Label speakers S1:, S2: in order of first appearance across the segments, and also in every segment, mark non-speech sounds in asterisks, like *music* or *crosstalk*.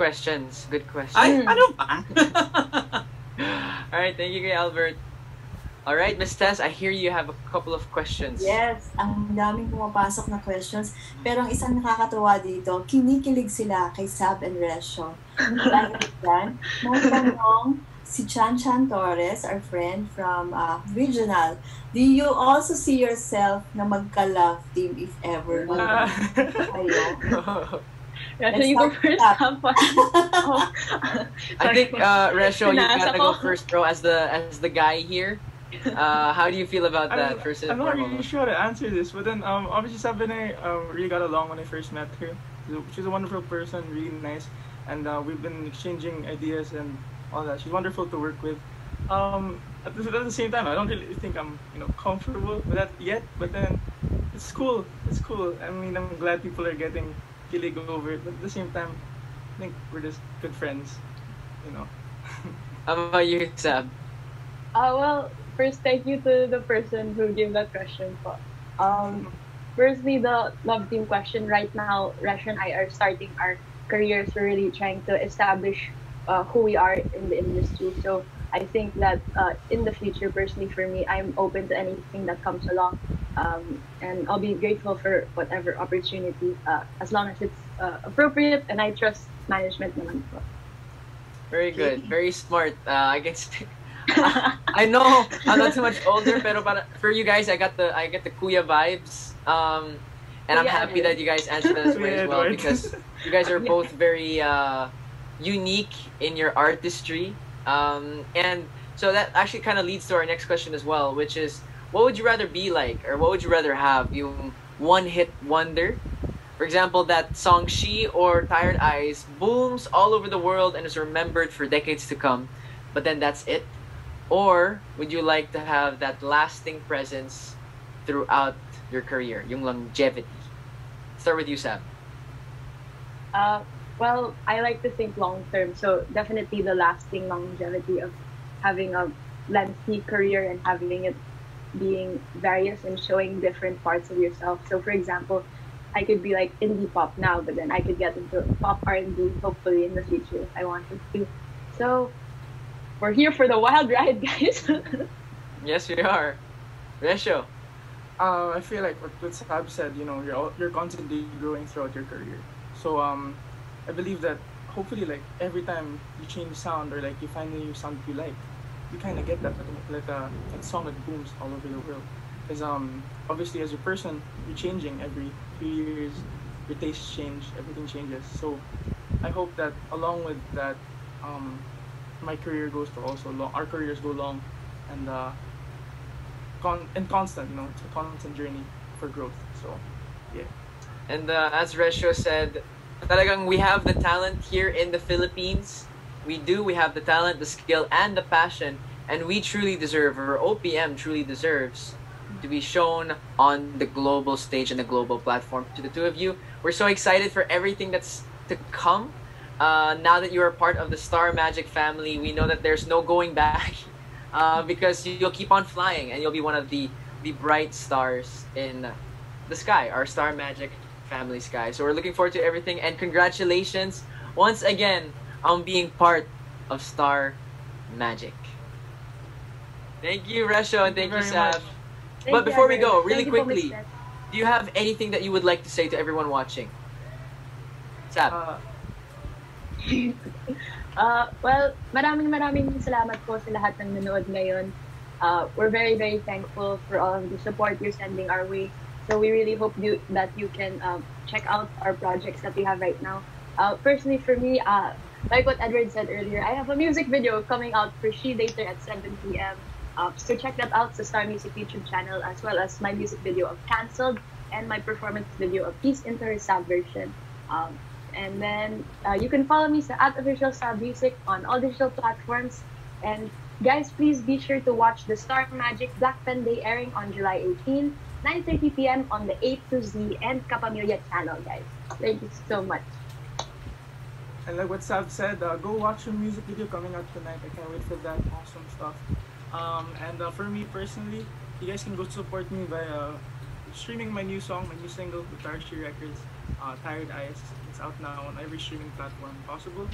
S1: questions. Good questions.
S2: Ay, ano pa? *laughs*
S1: Alright, thank you, kay Albert. Alright, Miss Tess, I hear you have a couple of questions.
S3: Yes, ang daming pumapasok na questions. Pero ang isang nakakatuwa dito, kinikilig sila kay Sab and Resho. Dyan, may tanong si Chan Chan Torres, our friend from uh, Regional. Do you also see yourself na magka-love team if ever?
S4: Ah. *laughs*
S3: Kayo?
S4: Yeah, so you go first,
S3: up.
S4: Hampa. oh.
S1: I think uh, Resho, you
S4: Pinasa
S1: gotta go first, bro. As the as the guy here, uh, how do you feel about that?
S4: I'm,
S1: first
S4: I'm not really
S1: foremost?
S4: sure how to answer this, but then um, obviously Sabi and I um, really got along when I first met her. She's a wonderful person, really nice, and uh, we've been exchanging ideas and all that. She's wonderful to work with. Um, at the, at the same time, I don't really think I'm you know comfortable with that yet, but then it's cool. It's cool. I mean, I'm glad people are getting kilig over it, but at the same time, I think we're just good friends, you know. *laughs*
S1: How about you, Sab?
S5: Uh, well, first, thank you to the person who gave that question. Po. Um, firstly, the love team question. Right now, Rash and I are starting our careers. We're really trying to establish uh, who we are in the industry. So I think that uh, in the future, personally for me, I'm open to anything that comes along. Um, and I'll be grateful for whatever opportunity, uh, as long as it's uh, appropriate and I trust management naman po.
S1: Very good. Very smart. Uh, I guess. *laughs* I know I'm not too much older, pero para, for you guys, I got the I get the kuya vibes. Um, and I'm
S5: Kuya
S1: happy that you guys answered that as well *laughs*
S4: Edward.
S1: because you guys are *laughs* both very uh, unique in your artistry. Um, and so that actually kind of leads to our next question as well, which is, what would you rather be like, or what would you rather have? Yung one hit wonder, for example, that song "She" or "Tired Eyes" booms all over the world and is remembered for decades to come, but then that's it. Or would you like to have that lasting presence throughout your career, yung longevity? Start with you, Sam.
S5: Uh, well, I like to think long term, so definitely the lasting longevity of having a lengthy career and having it being various and showing different parts of yourself. So, for example, I could be like indie pop now, but then I could get into pop R and B hopefully in the future if I wanted to. So, we're here for the wild ride, guys. *laughs*
S1: Yes, we are. Resho.
S4: Uh, I feel like what, what Sab said, you know, you're all, you're constantly growing throughout your career. So um, I believe that hopefully like every time you change sound or like you find a new sound you like, you kind of get that like a like song that booms all over the world. Because um, obviously as a person, you're changing every few years. Your tastes change, everything changes. So I hope that along with that, um, my career goes to also long. Our careers go long, and uh, con- and constant. You know, it's a constant journey for growth. So yeah.
S1: And uh, as Resho said, talagang we have the talent here in the Philippines. We do. We have the talent, the skill, and the passion. And we truly deserve, or OPM truly deserves, to be shown on the global stage and the global platform. To the two of you, we're so excited for everything that's to come. Uh, now that you are part of the Star Magic family, we know that there's no going back *laughs* uh, because you'll keep on flying and you'll be one of the, the bright stars in the sky, our Star Magic family sky. So we're looking forward to everything and congratulations once again on being part of Star Magic. Thank you, Resho, and thank, you,
S4: very
S1: Sab.
S4: much.
S5: Thank
S1: But
S5: you,
S1: before we go, really
S5: Thank you for
S1: quickly. Do you have anything that you would like to say to everyone watching? Sab.
S4: Uh, *laughs*
S5: Uh, well, maraming maraming salamat po sa lahat ng nanood ngayon. Uh, we're very, very thankful for all of the support you're sending our way. So we really hope you, that you can um, check out our projects that we have right now. Uh, personally, for me, uh, like what Edward said earlier, I have a music video coming out for She later at 7 p.m. Uh, so check that out, the Star Music YouTube channel, as well as my music video of Cancelled and my performance video of Peace into Her Sad version. Um, and then uh, you can follow me sa at official Star Music on all digital platforms. And guys, please be sure to watch the Star Magic Black Pen Day airing on July 18, 9:30 p.m. on the A to Z and Kapamilya channel, guys. Thank you so much.
S4: And like what Sav said, uh, go watch your music video coming out tonight. I can't wait for that. Awesome stuff. Um, and uh, for me personally, you guys can go support me by uh, streaming my new song, my new single with Archie Records. uh, Tired Eyes. It's out now on every streaming platform possible.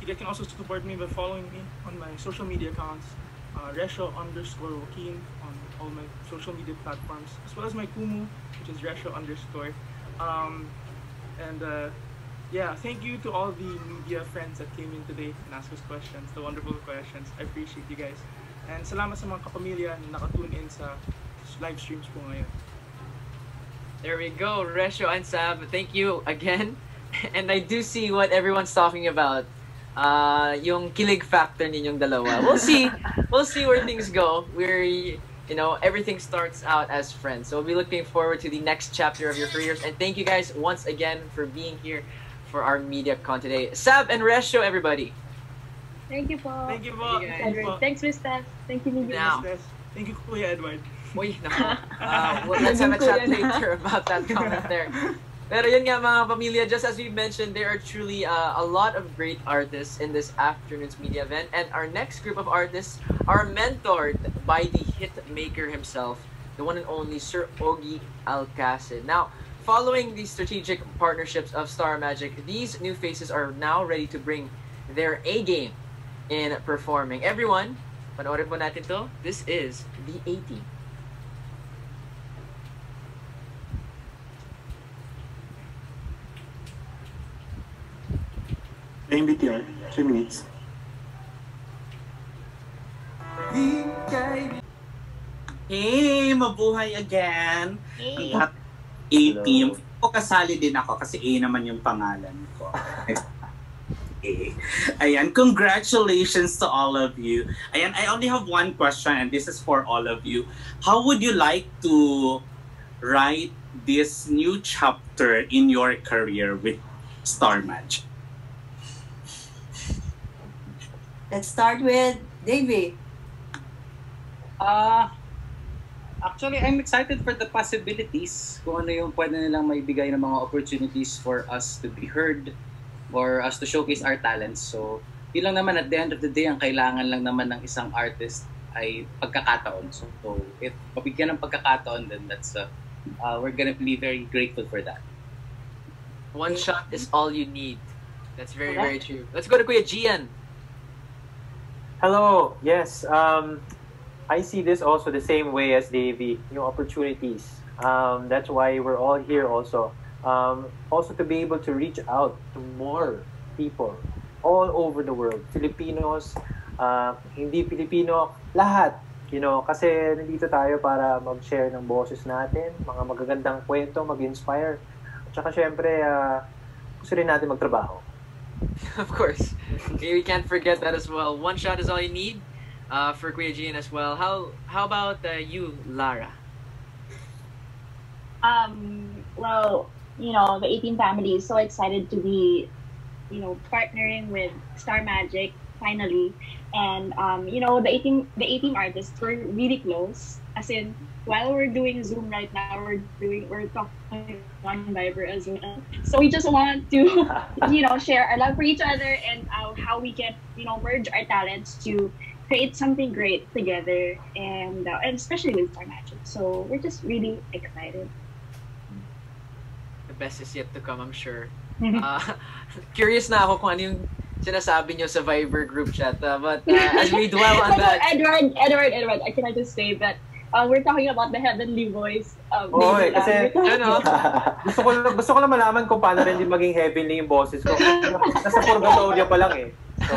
S4: You guys can also support me by following me on my social media accounts, uh, Resho underscore Joaquin on all my social media platforms, as well as my Kumu, which is Resho underscore. Um, and uh, yeah, thank you to all the media friends that came in today and asked us questions, the wonderful questions. I appreciate you guys. And salamat sa mga kapamilya na nakatune in sa live streams po ngayon.
S1: There we go, Resho and Sab. Thank you again. *laughs* And I do see what everyone's talking about. Uh, yung kilig factor ninyong dalawa. We'll see. *laughs* we'll see where things go. We're, you know, everything starts out as friends. So we'll be looking forward to the next chapter of your careers. And thank you guys once again for being here for our media con today. Sab and Resho, everybody.
S5: Thank you Paul.
S4: Thank you po.
S1: Thank you,
S4: Thank you po.
S5: Edward. Thanks, Miss Steph. Thank you, Miguel.
S1: Now.
S4: Yes, yes. Thank you, Kuya Edward. *laughs*
S1: Uy, nako. *laughs* Uh, well, let's have a chat later about that comment there. Pero yun nga mga pamilya, just as we mentioned, there are truly uh, a lot of great artists in this afternoon's media event. And our next group of artists are mentored by the hit maker himself, the one and only Sir Ogie Alcasid. Now, following the strategic partnerships of Star Magic, these new faces are now ready to bring their A game in performing. Everyone, panoorin po natin to. This is the A team.
S2: Playing BTR, 3 minutes.
S6: Hey, mabuhay again. Hey. A team. O kasali din ako kasi A naman yung pangalan ko. *laughs* A. Ayan, congratulations to all of you. Ayan, I only have one question and this is for all of you. How would you like to write this new chapter in your career with Star Magic?
S3: Let's start with Davey.
S7: Ah, actually, I'm excited for the possibilities. Kung ano yung pwede nilang maibigay ng mga opportunities for us to be heard or us to showcase our talents. So, yun lang naman at the end of the day, ang kailangan lang naman ng isang artist ay pagkakataon. So, so if mabigyan ng pagkakataon, then that's uh, uh, we're gonna be very grateful for that.
S1: One shot is all you need. That's very, very true. Let's go to Kuya Gian.
S8: Hello. Yes. Um, I see this also the same way as Davey. Yung opportunities. Um, that's why we're all here also. Um, also to be able to reach out to more people all over the world. Filipinos, uh, hindi Filipino, lahat. You know, kasi nandito tayo para mag-share ng boses natin, mga magagandang kwento, mag-inspire. At saka syempre, uh, gusto rin natin magtrabaho. *laughs*
S1: of course. Okay, we can't forget that as well. One shot is all you need uh, for Kuya Gian as well. How how about uh, you, Lara?
S9: Um, well, you know, the A Team family is so excited to be, you know, partnering with Star Magic finally. And um, you know, the A Team the A Team artists were really close. As in, while we're doing Zoom right now, we're doing we're talking on Viber as well. So we just want to, *laughs* you know, share our love for each other and uh, how we can, you know, merge our talents to create something great together, and uh, and especially with Star Magic. So we're just really excited.
S1: The best is yet to come, I'm sure. *laughs* Uh, *laughs* curious na ako kung ano yung sinasabi nyo sa Viber group chat. Uh, but uh, as we dwell on *laughs* that,
S9: Edward, Edward, Edward, I can I just say that uh, we're talking about the heavenly voice. Um,
S8: Oy,
S9: baby
S8: kasi-
S1: ano,
S8: gusto ko gusto ko lang malaman kung paano rin din maging heavenly yung boses ko. Nasa purgatorio pa lang eh. So,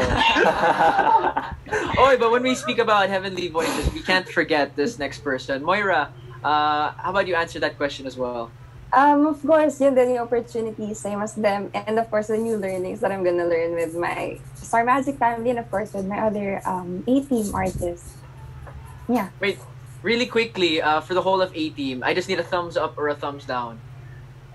S1: Oy, but when we speak about heavenly voices, we can't forget this next person. Moira, uh, how about you answer that question as well?
S10: Um, of course, yun din yung opportunities, same as them. And of course, the new learnings that I'm gonna learn with my Star Magic family and of course with my other um, A-team artists. Yeah.
S1: Wait, really quickly, uh, for the whole of A team, I just need a thumbs up or a thumbs down.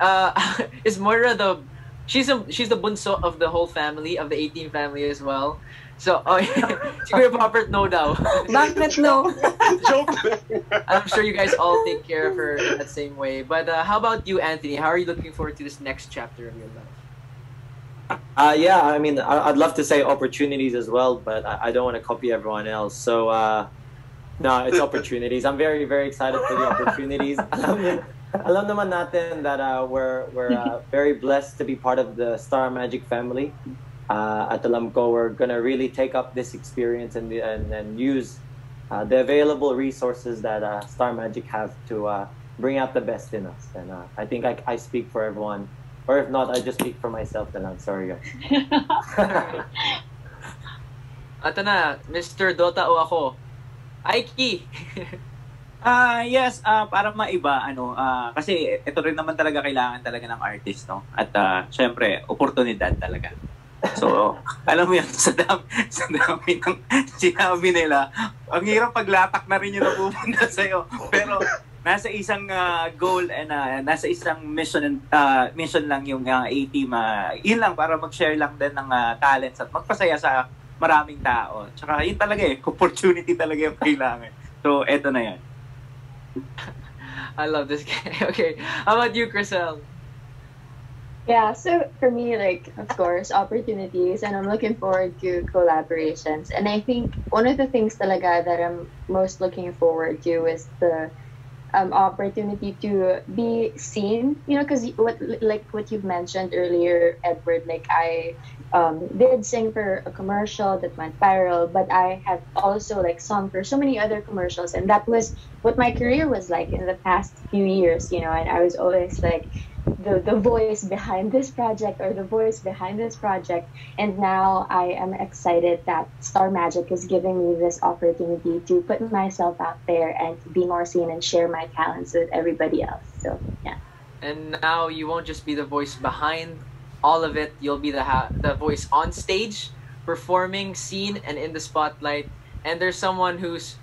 S1: Uh, *laughs* is Moira the she's a, she's the bunso of the whole family of the A team family as well. So, oh, si Kuya Poppert, no daw. *laughs*
S10: Bakit no? *laughs*
S2: Joke!
S1: I'm sure you guys all take care of her in that same way. But uh, how about you, Anthony? How are you looking forward to this next chapter of your life?
S11: Uh, yeah, I mean, I- I'd love to say opportunities as well, but I, I don't want to copy everyone else. So, uh, no, it's *laughs* opportunities. I'm very, very excited for the opportunities. Alam niyo, alam naman natin that uh, we're we're uh, very blessed to be part of the Star Magic family. Uh, at alam ko, we're gonna really take up this experience and and, and use uh, the available resources that uh, Star Magic have to uh, bring out the best in us. And uh, I think I, I speak for everyone, or if not, I just speak for myself. Then I'm sorry, *laughs* guys.
S1: Ito na, Mr. Dota o ako. Aiki! *laughs*
S12: Ah, yes, ah para maiba ano, ah kasi ito rin naman talaga kailangan talaga ng artist, no? At ah syempre, oportunidad talaga. So, alam mo yan, *laughs* sa dami, sa dami ng sinabi nila, ang hirap paglatak na rin yung napupunta *laughs* sa'yo. Pero, nasa isang ah, goal and ah, nasa isang mission and ah, mission lang yung uh, A-team. ah, yun lang, para mag-share lang din ng ah, talents at magpasaya sa maraming tao. Tsaka yun talaga eh, opportunity talaga yung kailangan. So, eto na yan. *laughs*
S1: I love this guy. Okay, how about you, Chriselle?
S10: Yeah, so for me, like, of course, opportunities, and I'm looking forward to collaborations. And I think one of the things talaga that I'm most looking forward to is the um, opportunity to be seen, you know, because what, like what you've mentioned earlier, Edward, like, I um, did sing for a commercial that went viral, but I have also, like, sung for so many other commercials, and that was what my career was like in the past few years, you know, and I was always like, the, the voice behind this project or the voice behind this project. And now I am excited that Star Magic is giving me this opportunity to put myself out there and be more seen and share my talents with everybody else. So, yeah.
S1: And now you won't just be the voice behind all of it. You'll be the ha- the voice on stage, performing, seen, and in the spotlight. And there's someone who's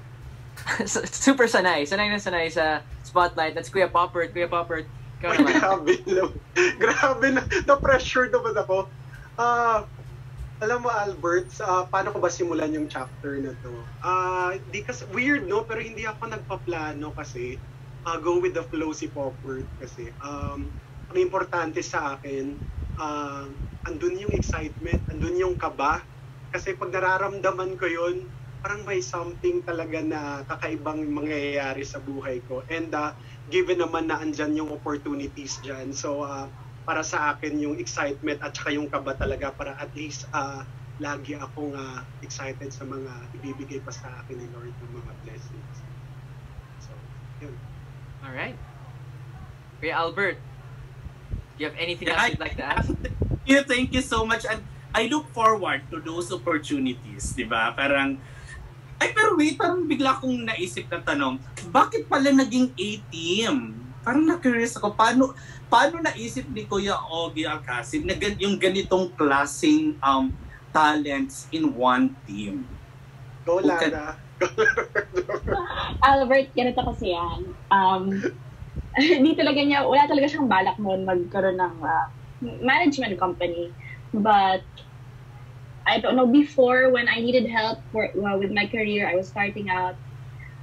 S1: *laughs* super sanay, sanay na sanay sa spotlight. That's Kuya Poppert. Kuya Poppert, ikaw naman.
S2: grabe grabe na. Na-pressure naman ako. Ah, alam mo, Albert, ah, paano ko ba simulan yung chapter na to? Ah, di kasi, weird, no? Pero hindi ako nagpaplano kasi ah, go with the flow si Popword kasi. Um, ang importante sa akin, ah, andun yung excitement, andun yung kaba. Kasi pag nararamdaman ko yun, parang may something talaga na kakaibang mangyayari sa buhay ko. And ah, given naman na andyan yung opportunities dyan. So, ah, para sa akin, yung excitement at saka yung kaba talaga para at least ah, lagi akong ah, excited sa mga ibibigay pa sa akin ni Lord ng mga blessings. So, yun.
S1: All right. Kuya Albert, do you have anything
S6: Yeah,
S1: else
S6: I-
S1: you'd like to ask? *laughs*
S6: Yeah, thank you so much. And I look forward to those opportunities, di ba? Parang, ay pero wait, parang bigla akong naisip na tanong, bakit pala naging A-team? Parang na-curious ako, paano, paano naisip ni Kuya Ogie Alcacid na gan- yung ganitong klaseng um, talents in one team?
S2: Go,
S6: Okay.
S2: Lara. *laughs*
S9: Albert, ganito kasi yan. Um, *laughs* hindi talaga niya, wala talaga siyang balak noon magkaroon ng uh, management company. But, I don't know, before when I needed help for well, with my career, I was starting out,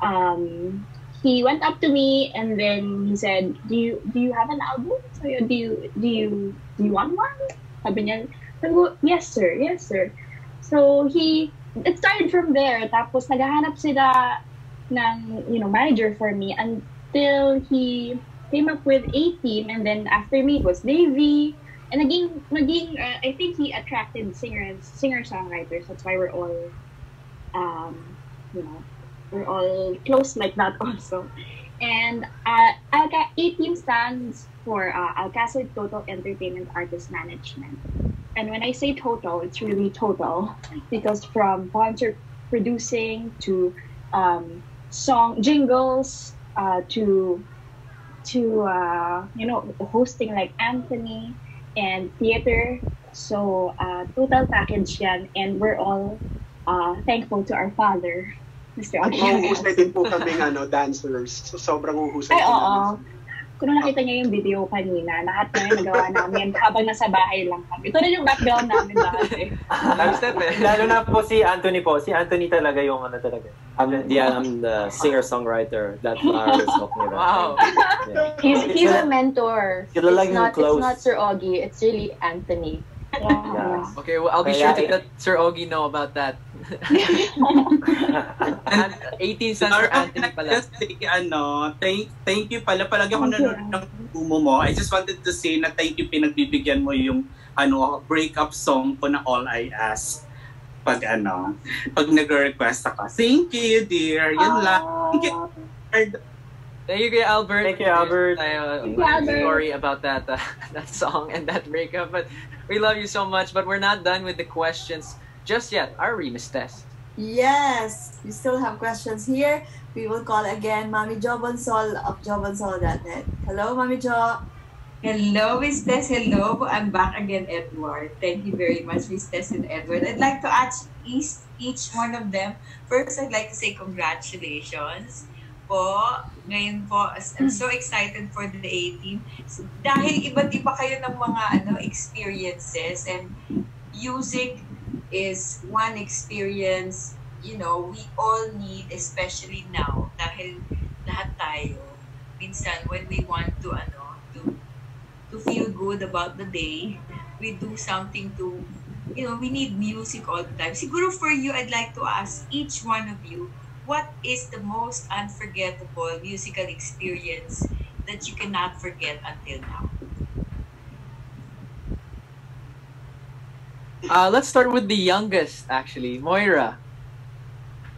S9: um, he went up to me and then he said, "Do you do you have an album? So do you do you do you want one?" Sabi niya, sabi ko, "Yes, sir. Yes, sir." So he it started from there. Tapos naghahanap sila ng you know manager for me until he came up with a team and then after me was Navy and naging naging uh, I think he attracted singers singer songwriters that's why we're all um you know we're all close like that *laughs* also. And uh, Alca A team stands for uh, Alcasid Total Entertainment Artist Management. And when I say total it's really total *laughs* because from concert producing to um, song jingles uh, to to uh, you know hosting like Anthony and theater. So uh, total package yan, and we're all uh, thankful to our father, Mr.
S2: At mahuhusay din po kaming ano, dancers. So, sobrang uhusay
S9: Ay, oo.
S2: namin.
S9: Kung nakita niyo yung video kanina, lahat na yung nagawa namin *laughs* habang nasa bahay lang kami. Ito rin yung background namin dati.
S1: Dubstep eh.
S11: Lalo na po si Anthony po. Si Anthony talaga yung ano talaga. I'm, yeah, I'm the singer-songwriter that Lara is talking about.
S1: Wow.
S11: Yeah.
S10: He's, he's a mentor.
S11: Kilala
S10: It's not,
S11: close.
S10: it's not Sir Augie, it's really Anthony. Yeah.
S1: Okay, well, I'll be
S11: Kaya
S1: sure to let Sir Ogie know about that. *laughs* And 18 cents for Anthony pala.
S6: Just say, ano, thank, thank you pala. Palagi ako nanonood ng kumo mo. I just wanted to say na thank you pinagbibigyan mo yung ano breakup song ko na All I Ask pag ano, pag nag-request ako. Thank you, dear. Yun lang. Thank you. Lord.
S1: Thank you, Albert.
S11: Thank you, Albert.
S1: Uh,
S9: Thank you, Albert.
S1: Sorry about that uh, *laughs* that song and that breakup, but we love you so much. But we're not done with the questions just yet. Are we, Miss Tess?
S3: Yes, we still have questions here. We will call again Mami Jo Bonsol of jobonsol.net. Hello, Mami Jo.
S13: Hello, Miss Tess. Hello. I'm back again, Edward. Thank you very much, Miss Tess and Edward. I'd like to ask each, each one of them. First, I'd like to say congratulations po. Ngayon po, I'm so excited for the A-team. So, Dahil iba't iba kayo ng mga ano experiences and music is one experience, you know, we all need, especially now, dahil lahat tayo, minsan when we want to, ano, to, to feel good about the day, we do something to, you know, we need music all the time. Siguro for you, I'd like to ask each one of you, what is the most unforgettable musical experience that you cannot forget until now?
S1: Uh, let's start with the youngest, actually, Moira.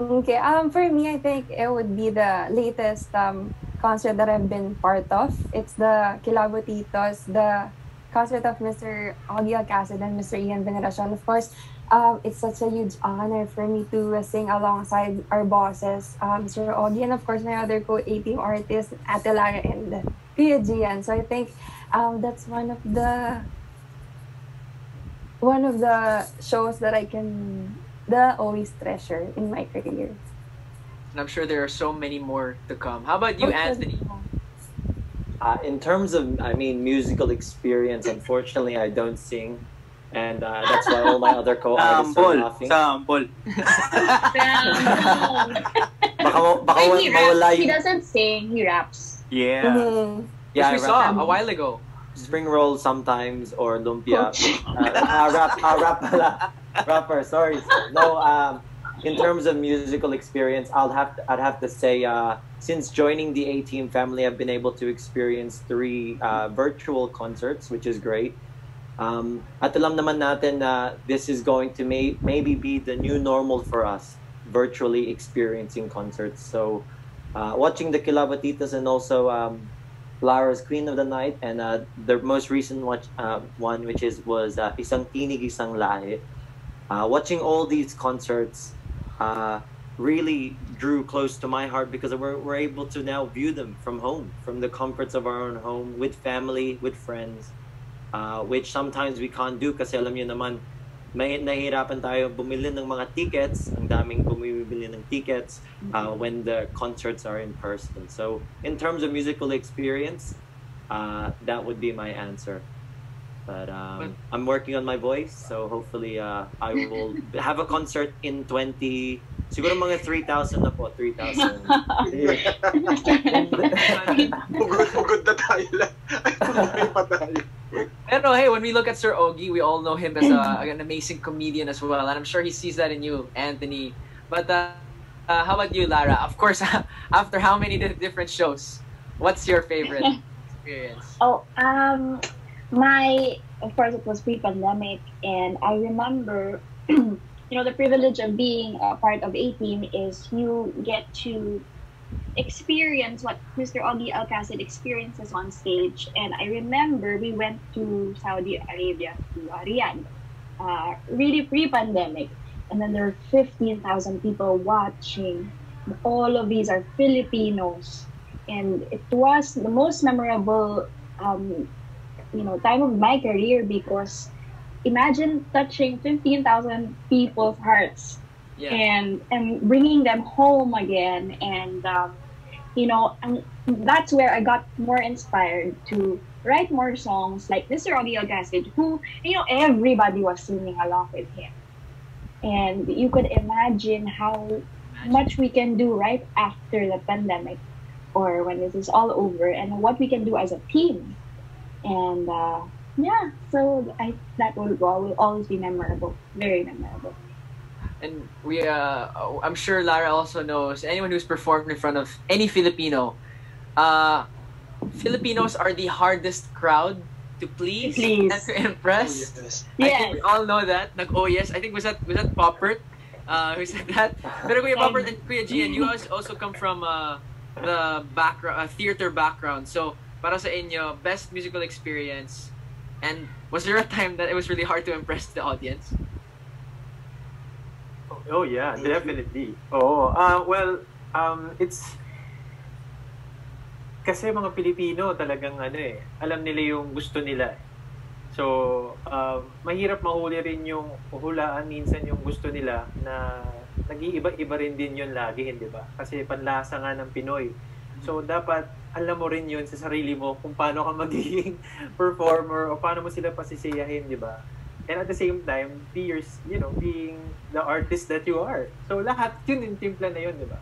S14: Okay, um, for me, I think it would be the latest um, concert that I've been part of. It's the Kilabotitos, the concert of Mr. Ogie Alcasid and Mr. Ian Veneracion. Of course, um, it's such a huge honor for me to uh, sing alongside our bosses, um, Mr. Ogie, and of course my other co-A-team artists, Ate Lara and Kuya Gian. So I think um, that's one of the one of the shows that I can the always treasure in my career.
S1: And I'm sure there are so many more to come. How about you. Anthony?
S11: Uh, in terms of, I mean, musical experience, unfortunately, I don't sing. And uh, that's why all my other co-artists are laughing.
S12: Sample. *laughs*
S11: Baka, baka
S9: When he
S11: mawala
S9: raps, he
S11: yung...
S9: doesn't sing, he raps.
S12: Yeah.
S14: Mhm.
S11: Yeah,
S1: Which we
S11: I
S1: saw a while ago.
S11: Spring roll sometimes or lumpia. uh, uh, rap, uh, rap pala. Rapper, sorry. No, um, in terms of musical experience, I'll have to, I'd have to say, uh, since joining the A Team family, I've been able to experience three uh, virtual concerts, which is great. Um, at alam naman natin na this is going to may, maybe be the new normal for us, virtually experiencing concerts. So, uh, watching the Kilabotitos and also um, Lara's Queen of the Night and uh, the most recent watch, uh, one, which is was uh, Isang Tinig Isang Lahi. Uh, watching all these concerts uh, really drew close to my heart because we're, we're able to now view them from home, from the comforts of our own home, with family, with friends, uh, which sometimes we can't do kasi alam nyo naman, may nahihirapan tayo bumili ng mga tickets, ang daming bumibili ng tickets uh, when the concerts are in person. So, in terms of musical experience, uh, that would be my answer. But um, I'm working on my voice, so hopefully uh, I will *laughs* have a concert in 20. Siguro mga 3,000 na po, 3,000.
S2: Pugod-pugod *laughs* na tayo lang. Ay, pumuhay pa tayo.
S1: Pero hey, when we look at Sir Ogie, we all know him as a, *laughs* an amazing comedian as well, and I'm sure he sees that in you, Anthony. But uh, uh, how about you, Lara? Of course, after how many different shows, what's your favorite experience?
S9: Oh, um, my of course it was pre-pandemic, and I remember, *clears throat* you know, the privilege of being a part of a team is you get to experience what Mr. Ogie Alcasid experiences on stage. And I remember we went to Saudi Arabia to Riyadh, uh, really pre-pandemic, and then there were 15,000 people watching. All of these are Filipinos, and it was the most memorable, um, you know, time of my career because imagine touching 15,000 people's hearts
S1: Yeah.
S9: and and bringing them home again and um, you know and that's where I got more inspired to write more songs like Mr. Ogie Alcasid who you know everybody was singing along with him and you could imagine how much we can do right after the pandemic or when this is all over and what we can do as a team and uh, yeah, so I that will, will always be memorable, very memorable.
S1: And we, uh, I'm sure Lara also knows anyone who's performed in front of any Filipino. Uh, Filipinos are the hardest crowd to please,
S9: Please.
S1: and to impress.
S2: Yes.
S1: I think we all know that. Nag, oh yes, I think was that was that Poppert uh, who said that. Pero Kuya Poppert and Kuya Gian, you guys also come from uh, the background, uh, theater background. So para sa inyo, best musical experience. And was there a time that it was really hard to impress the audience?
S8: Oh yeah, definitely. Oh, uh, well, um, it's kasi mga Pilipino talagang ano eh, alam nila yung gusto nila. So, um, mahirap mahuli rin yung hulaan minsan yung gusto nila na nag-iiba-iba rin din yun lagi, hindi ba? Kasi panlasa nga ng Pinoy. So, dapat alam mo rin yun sa sarili mo kung paano ka magiging *laughs* performer o paano mo sila pasisiyahin, di ba? And at the same time, be your, you know, being the artist that you are. So, lahat yun yung timpla na yun, di ba?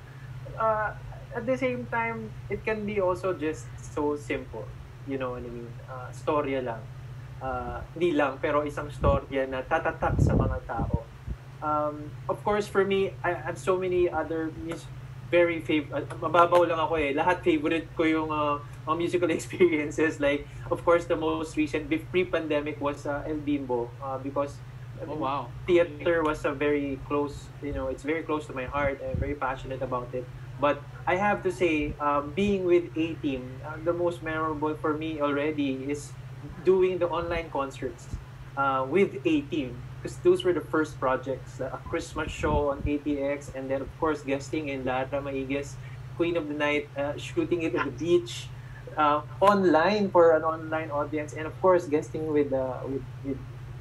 S8: Uh, at the same time, it can be also just so simple. You know what I mean? Uh, storya lang. Uh, hindi lang, pero isang storya na tatatak sa mga tao. Um, of course, for me, I have so many other mus- very favorite, mababaw lang ako eh. Lahat favorite ko yung uh, mga musical *laughs* experiences. Like, of course, the most recent, pre-pandemic was uh, El Bimbo. Uh, because
S1: Oh wow.
S8: theater was a very close, you know, it's very close to my heart. I'm very passionate about it. But I have to say, um, being with A Team, uh, the most memorable for me already is doing the online concerts uh, with A Team. Because those were the first projects, uh, a Christmas show on ATX, and then of course guesting in Lara Maiges, Queen of the Night, uh, shooting it at the beach, uh, online for an online audience, and of course guesting with uh, with, with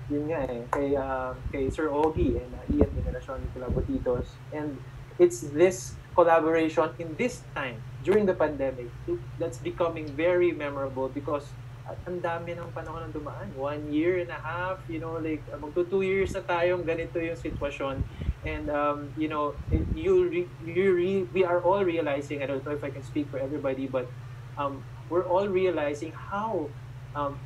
S8: yun nga eh, kay, uh, kay Sir Ogie and uh, Ian Veneracion Colabotitos. And it's this collaboration in this time, during the pandemic, that's becoming very memorable because at ang dami ng panahon ng dumaan. One year and a half, you know, like magto two years na tayong ganito yung sitwasyon. And, um, you know, you, re, you re, we are all realizing, I don't know if I can speak for everybody, but um, we're all realizing how um,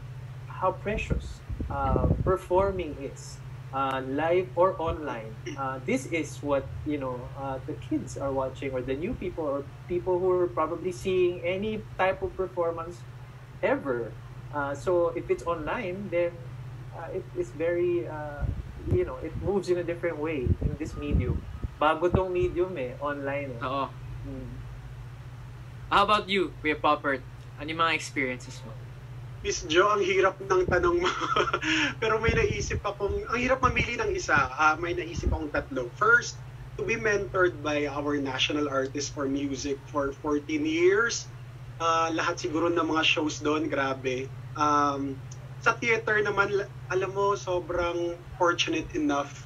S8: how precious uh, performing is uh, live or online. Uh, this is what you know uh, the kids are watching, or the new people, or people who are probably seeing any type of performance ever. Uh, so if it's online, then uh, it is very uh, you know it moves in a different way in this medium. Bago tong medium eh, online eh.
S1: Oo.
S8: Mm.
S1: How about you, Kuya Poppert? Ano yung mga experiences mo?
S2: Miss Jo, ang hirap ng tanong mo. *laughs* Pero may naisip akong, ang hirap mamili ng isa. Ah, may naisip akong tatlo. First, to be mentored by our national artist for music for 14 years. Ah, lahat siguro ng mga shows doon, grabe. Um, sa theater naman, la- alam mo, sobrang fortunate enough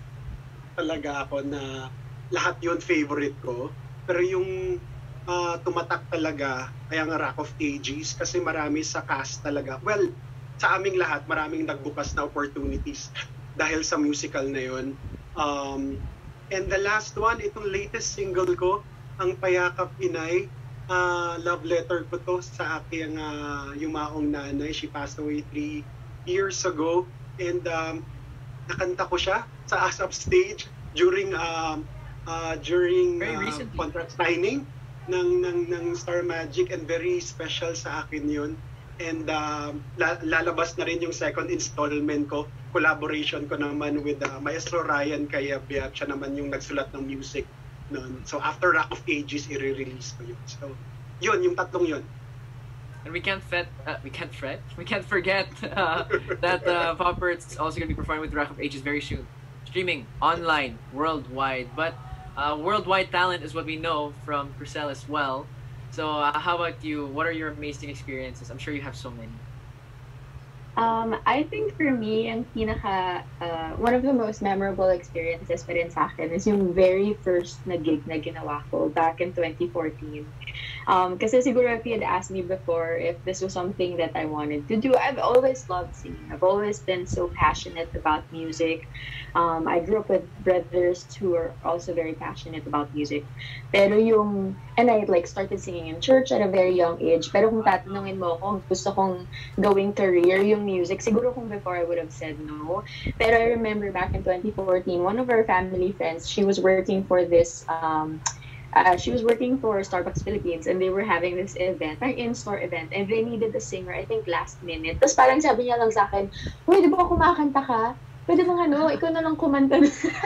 S2: talaga ako na lahat yon favorite ko. Pero yung ah, tumatak talaga ay ang Rock of Ages kasi marami sa cast talaga. Well, sa aming lahat, maraming nagbukas na opportunities *laughs* dahil sa musical na yon. Um, and the last one, itong latest single ko, ang Payakap Inay, ah, love letter ko to sa aking uh, yumaong nanay. She passed away three years ago. And um, nakanta ko siya sa ASAP stage during um, uh, during uh, contract signing ng ng ng Star Magic and very special sa akin yun. And um, la- lalabas na rin yung second installment ko. Collaboration ko naman with uh, Maestro Ryan Kayabyab. Siya naman yung nagsulat ng music noon. So after Rock of Ages, i-release ko yun. So yun, yung tatlong yun.
S1: And we can't fet, uh, we can't fret, *laughs* we can't forget uh, that uh, *laughs* Poppert's also going to be performing with Rock of Ages very soon. Streaming online, worldwide. But uh, worldwide talent is what we know from Purcell as well. So uh, how about you? What are your amazing experiences? I'm sure you have so many.
S10: Um, I think for me, ang pinaka, uh, one of the most memorable experiences pa rin sa akin is yung very first na gig na ginawa ko back in 2014. Um, kasi siguro if you had asked me before if this was something that I wanted to do, I've always loved singing. I've always been so passionate about music. Um, I grew up with brothers who are also very passionate about music. Pero yung, and I like started singing in church at a very young age. Pero kung tatanungin mo kung gusto kong going career, yung ng music. Siguro kung before I would have said no. Pero I remember back in 2014, one of our family friends, she was working for this um, uh, she was working for Starbucks Philippines and they were having this event, parang in-store event, and they needed a singer, I think last minute. Tapos parang sabi niya lang sa akin, Uy, di ba kumakanta ka? Pwede bang ano, ikaw na lang kumanta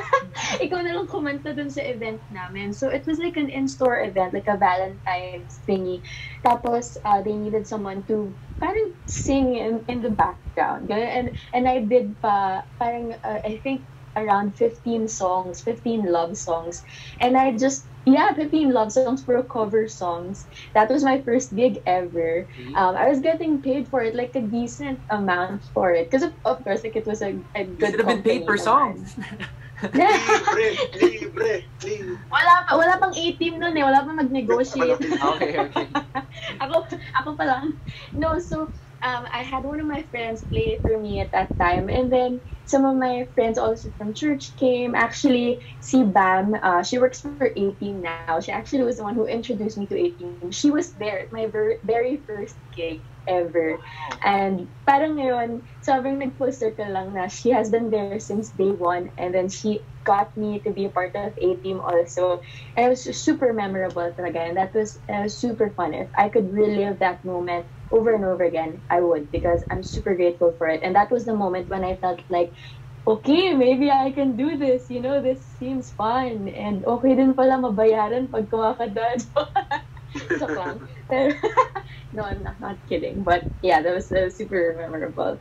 S10: *laughs* ikaw na lang kumanta dun sa event namin. So it was like an in-store event, like a Valentine's thingy. Tapos uh, they needed someone to parang sing in, in the background. And, and I did pa, parang, uh, I think, around 15 songs, 15 love songs. And I just, yeah, 15 love songs for cover songs. That was my first gig ever. Um, I was getting paid for it, like a decent amount for it. Because, of, of course, like it was a, a good
S1: have been paid per song. *laughs*
S2: libre, libre, libre.
S10: Wala pa, wala pang 18 nun eh. Wala pa mag-negotiate.
S1: okay, okay. *laughs*
S10: ako, ako pa lang. No, so, um, I had one of my friends play it for me at that time. And then, some of my friends also from church came. Actually, si Bam, uh, she works for 18 now. She actually was the one who introduced me to 18. She was there at my ver- very first gig ever. And parang ngayon, sobrang nag-full circle lang na she has been there since day one. And then she got me to be a part of A-Team also. And it was super memorable talaga. And that was uh, super fun. If I could relive that moment over and over again, I would because I'm super grateful for it. And that was the moment when I felt like, okay, maybe I can do this. You know, this seems fun. And okay din pala mabayaran pag kumakadad. *laughs* Joke lang. Pero, no, I'm not, not kidding. But yeah, that was uh, super memorable.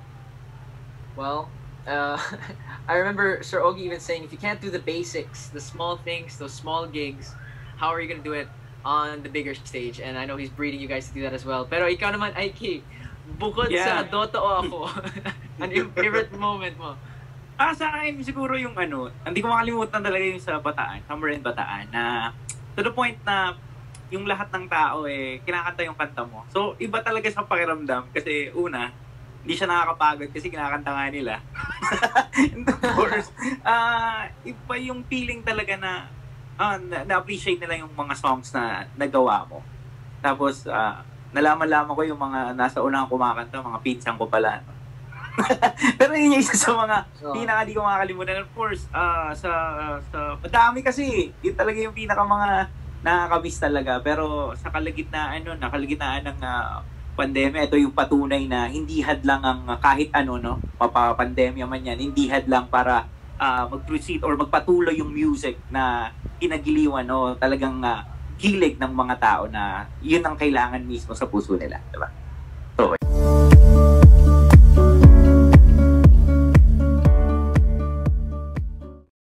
S1: Well, uh, *laughs* I remember Sir Ogie even saying, if you can't do the basics, the small things, those small gigs, how are you gonna do it on the bigger stage? And I know he's breeding you guys to do that as well. Pero ikaw naman, Aikee, bukod sa
S12: Yeah.
S1: Dota o ako, *laughs* ano yung favorite *laughs* moment mo?
S12: Ah, sa akin siguro yung ano, hindi ko makalimutan talaga yung sa Bataan, Summer in Bataan, na to the point na yung lahat ng tao eh, kinakanta yung kanta mo. So, iba talaga sa pakiramdam kasi una, hindi siya nakakapagod kasi kinakanta nga nila. And *laughs* of course, ah iba yung feeling talaga na na- na-appreciate nila yung mga songs na nagawa mo. Tapos, ah, nalaman-laman ko yung mga nasa unang kumakanta, mga pinsang ko pala. no? *laughs* Pero yun yung isa sa mga
S1: Oo.
S12: pinaka di ko makakalimutan. Of course, ah sa, sa, madami kasi. Yun talaga yung pinaka mga nakakamiss talaga. Pero sa kalagitnaan nun, nakalagitnaan ng ah, pandemya, ito yung patunay na hindi hadlang ang ah, kahit ano, no, mapapandemya man yan, hindi hadlang para ah, mag-proceed or magpatuloy yung music na kinagiliwan, no, talagang ah, hilig ng mga tao na yun ang kailangan mismo sa puso nila, di ba?